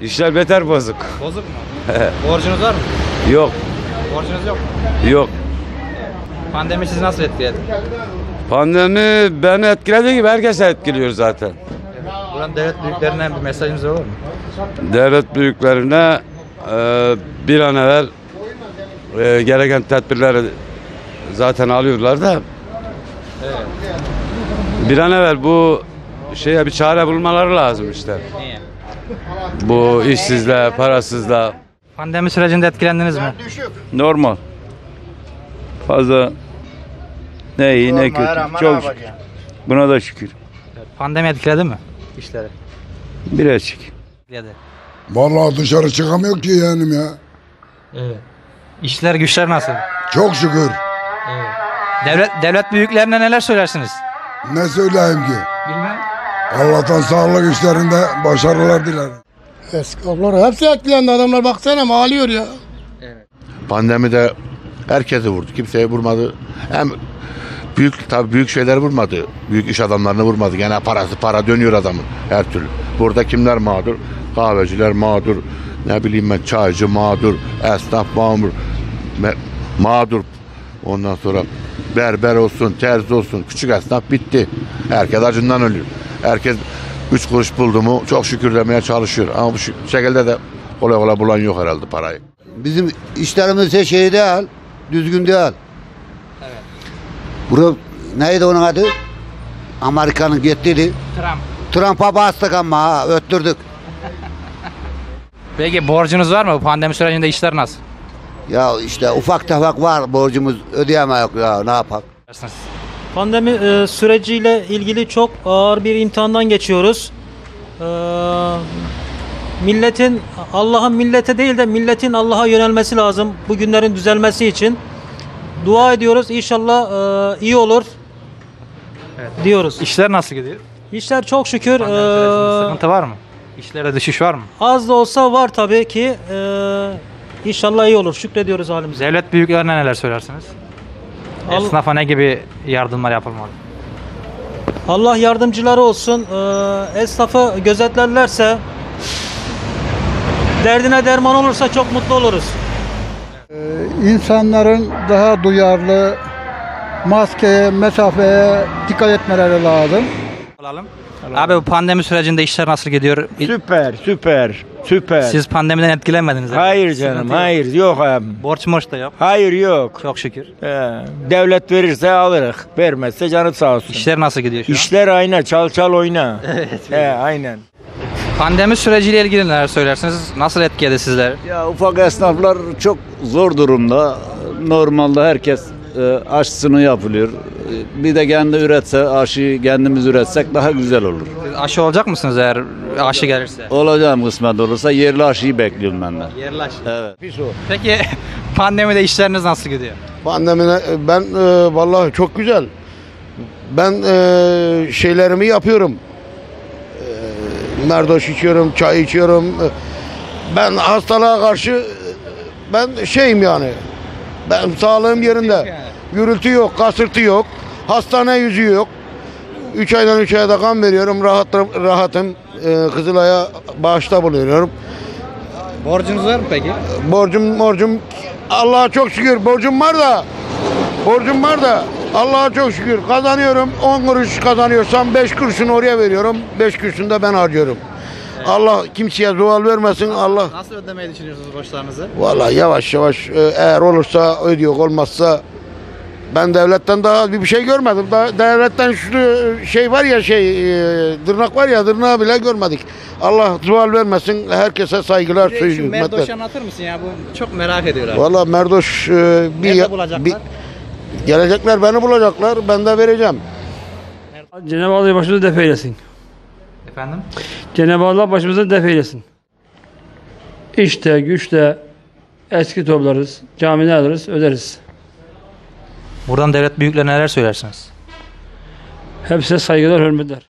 İşler beter bozuk. Bozuk mu? Borcunuz var mı? Yok, Borcunuz yok mu? yok. Pandemi sizi nasıl etkiledi? Pandemi beni etkilediği gibi herkese etkiliyor zaten. Buradan devlet büyüklerine bir mesajınız olur mu? Devlet büyüklerine e, bir an evvel e, gereken tedbirleri zaten alıyorlar da Evet. bir an evvel bu şeye bir çare bulmaları lazım işte. Niye? Bu işsizliğe, parasızlığa. Pandemi sürecinde etkilendiniz mi? Normal. Fazla ne iyi ne kötü. Çok şükür. Buna da şükür. Pandemi etkiledi mi? İşleri. Birazcık. Etkiledi. Vallahi dışarı çıkamıyor ki yeğenim ya. Evet. İşler güçler nasıl? Çok şükür. Evet. Devlet devlet büyüklerine neler söylersiniz? Ne söyleyeyim ki? Bilmem. Allah'tan sağlık işlerinde başarılar dilerim. Eski ablar hepsi etkilendi adamlar baksana ağlıyor ya. Pandemide herkesi vurdu. Kimseye vurmadı. Hem büyük tabii büyük şeyler vurmadı. Büyük iş adamlarını vurmadı. Gene parası para dönüyor adamın her türlü. Burada kimler mağdur? Kahveciler mağdur. Ne bileyim ben çaycı mağdur. Esnaf mağdur. mağdur. Ondan sonra berber olsun, terzi olsun. Küçük esnaf bitti. Herkes acından ölüyor. Herkes üç kuruş buldu mu çok şükür demeye çalışıyor. Ama bu şekilde de kolay kolay bulan yok herhalde parayı. Bizim işlerimiz hiç şey değil, düzgün değil. Evet. Bura neydi onun adı? Amerika'nın gittiydi. Trump. Trump'a bastık ama ha, öttürdük. Peki borcunuz var mı? Bu pandemi sürecinde işler nasıl? Ya işte ufak tefek var borcumuz ödeyemeyiz ya ne yapak. Pandemi e, süreciyle ilgili çok ağır bir imtihandan geçiyoruz. E, milletin Allah'ın millete değil de milletin Allah'a yönelmesi lazım bu günlerin düzelmesi için. Dua ediyoruz inşallah e, iyi olur diyoruz. İşler nasıl gidiyor? İşler çok şükür Pandemi sürecinde e, sıkıntı var mı? İşlere düşüş var mı? az da olsa var tabii ki. E, inşallah iyi olur. Şükrediyoruz halimize. Devlet büyüklerine neler söylersiniz? Al- Esnafa ne gibi yardımlar yapılmalı? Allah yardımcıları olsun. Ee, esnafı gözetlerlerse derdine derman olursa çok mutlu oluruz. İnsanların daha duyarlı, maskeye, mesafeye dikkat etmeleri lazım. Alalım. Abi bu pandemi sürecinde işler nasıl gidiyor? Süper, süper, süper. Siz pandemiden etkilenmediniz. herhalde. Hayır canım, hayır. Yok abi. Borç morç da yok. Hayır yok. Çok şükür. He, devlet verirse alırız. Vermezse canı sağ olsun. İşler nasıl gidiyor şu an? İşler ayna, çal çal oyna. Evet. He, aynen. Pandemi süreciyle ilgili neler söylersiniz? Nasıl etkiledi sizler? Ya ufak esnaflar çok zor durumda. Normalde herkes e, aşısını yapılıyor. E, Bir de kendi üretse, aşıyı kendimiz üretsek daha güzel olur. Siz aşı olacak mısınız eğer aşı gelirse? Olacağım kısmet olursa yerli aşıyı bekliyorum ben de. Yerli aşı. Evet. Peki pandemide işleriniz nasıl gidiyor? Pandemine ben e, vallahi çok güzel. Ben e, şeylerimi yapıyorum. E, merdoş içiyorum, çay içiyorum. E, Ben hastalığa karşı e, ben şeyim yani. Ben sağlığım yerinde. Gürültü yok, kasırtı yok. Hastane yüzü yok. 3 aydan 3 aya da kan veriyorum. Rahat, rahatım. E, Kızılay'a bağışta bulunuyorum. Borcunuz var mı peki? Borcum borcum Allah'a çok şükür borcum var da borcum var da Allah'a çok şükür kazanıyorum 10 kuruş kazanıyorsam 5 kuruşunu oraya veriyorum 5 kuruşunu da ben harcıyorum. Allah kimseye zuval vermesin Allah Nasıl ödemeyi düşünüyorsunuz borçlarınızı? Vallahi yavaş yavaş e, eğer olursa ödüyor olmazsa ben devletten daha bir şey görmedim. Daha devletten şu şey var ya şey e, tırnak var ya tırnağı bile görmedik. Allah zuval vermesin. Herkese saygılar, Şu hürmetler. Merdoş'u anlatır mısın ya? Bu çok merak ediyorlar. Valla Merdoş e, bir, Nerede bir- gelecekler beni bulacaklar ben de vereceğim. Cenab-ı Allah başımıza def eylesin. Efendim? Cenab-ı Allah başımıza def eylesin. İşte, güçte eski toplarız, camide alırız, öderiz. Buradan devlet büyüklerine neler söylersiniz? Hepsine saygılar, hürmetler.